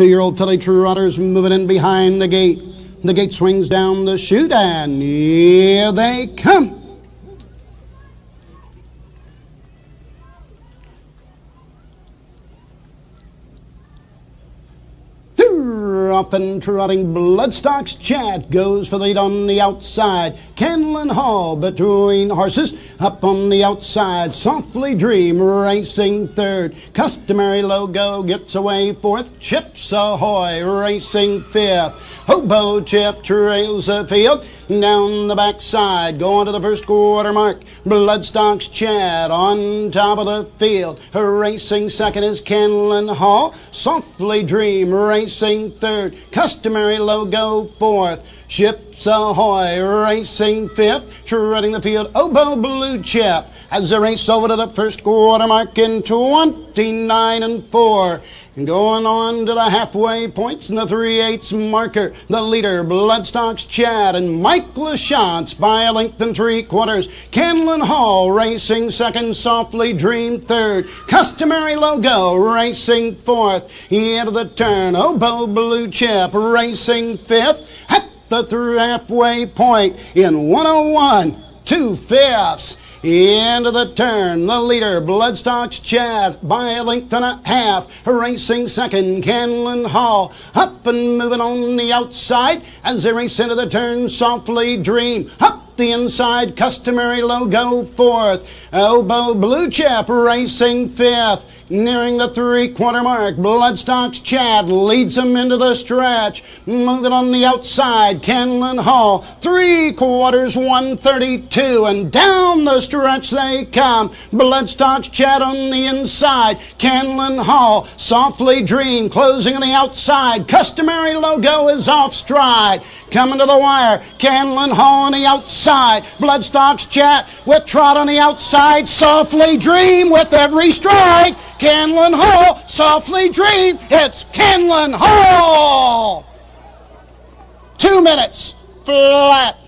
Two-year-old filly Trotters moving in behind the gate. The gate swings down the chute, and here they come. Off and trotting Bloodstock's Chat goes for lead on the outside. Canland Hall between horses up on the outside. Softly Dream racing third. Customary Logo gets away fourth. Chips Ahoy racing fifth. Hobo Chip trails the field down the backside. Going to the first quarter mark. Bloodstock's Chat on top of the field. Racing second is Canland Hall. Softly Dream racing third. Customary logo fourth. Chips Ahoy racing fifth. Treading the field, Oboe Blue Chip as they race over to the first quarter mark in 29 and 4. And going on to the halfway points in the 3 8 marker, the leader, Bloodstock's Chad and Mike LaChance by a length and three quarters. Canland Hall racing second, Softly Dream third. Customary Logo racing fourth. Into the turn, Oboe Blue Chip racing fifth. At the through halfway point in 101, two fifths. Into the turn, the leader, Bloodstock's Chat, by a length and a half. Racing second, Canland Hall. Up and moving on the outside as they race into the turn, Softly Dream. Up the inside, customary logo fourth. Oboe Blue Chip racing fifth. Nearing the three quarter mark, Bloodstock's Chad leads him into the stretch. Moving on the outside, Canland Hall. Three quarters, 132, and down the stretch they come. Bloodstock's Chad on the inside, Canland Hall. Softly Dream closing on the outside. Customary logo is off stride. Coming to the wire, Canland Hall on the outside. Bloodstock's Chat with Trot on the outside. Softly Dream with every stride. Canland Hall, softly dream, it's Canland Hall! Two minutes, flat.